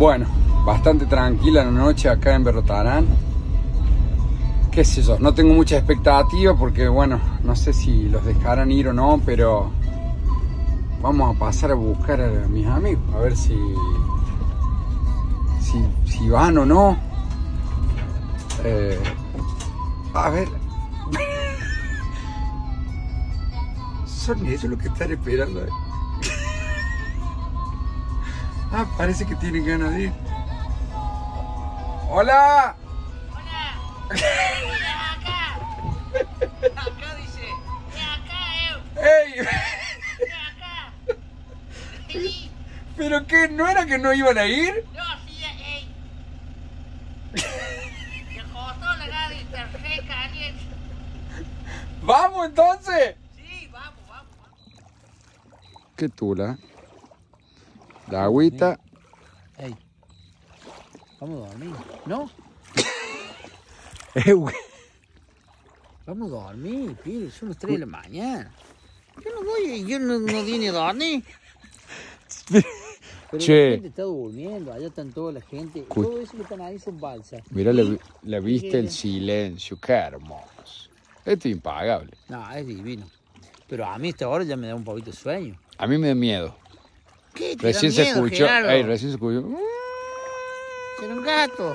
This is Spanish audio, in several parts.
Bueno, bastante tranquila la noche acá en Berrotarán. Qué sé yo, no tengo mucha expectativa porque, bueno, no sé si los dejarán ir o no, pero vamos a pasar a buscar a mis amigos, a ver si, si, si van o no. Eh, a ver. Son ellos los que están esperando. Ah, parece que tienen ganas de ir. ¡Hola! Hola. Hola, acá. Acá dice. Acá, eh. ¡Ey! Acá. ¿Pero qué? ¿No era que no iban a ir? No, sí, ey. Te costó la internet caliente. ¡Vamos entonces! Sí, vamos, vamos, vamos. Qué tula. La agüita. Ey, vamos a dormir, ¿no? Eh. Vamos a dormir, pibe, son las 3 de la mañana. Yo no voy, yo no, no vine a dormir. Pero Che. la gente está durmiendo, allá están toda la gente. Cu- Todo eso que están ahí son balsas. Mira la, la vista, el silencio. Qué hermoso. Esto es impagable. No, es divino. Pero a mí esta hora ya me da un poquito de sueño. A mí me da miedo. ¿Qué? ¿Te Recién da se miedo, escuchó. Ey, recién se escuchó. Era un gato.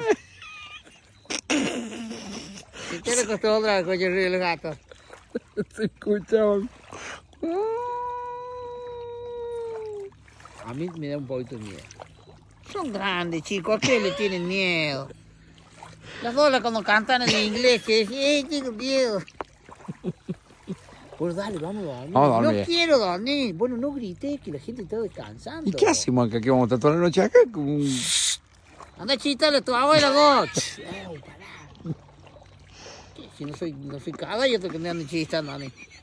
¿Qué te le costó otra vez coche el gato? Se escuchaban. A mí me da un poquito de miedo. Son grandes, chicos. ¿A qué le tienen miedo? Las bolas cuando cantan en inglés, que dicen, ¡eh, tengo miedo! Pues dale, vamos a dormir. Vamos a dormir. No quiero dormir. Bueno, no grité, que la gente está descansando. ¿Y qué hacemos acá? ¿Que vamos a estar toda la noche acá? Como Anda a chistarle a tu abuela, vos. Ay, pará. ¿Qué? Si no soy, no soy caballo, que me anden chistando a mí.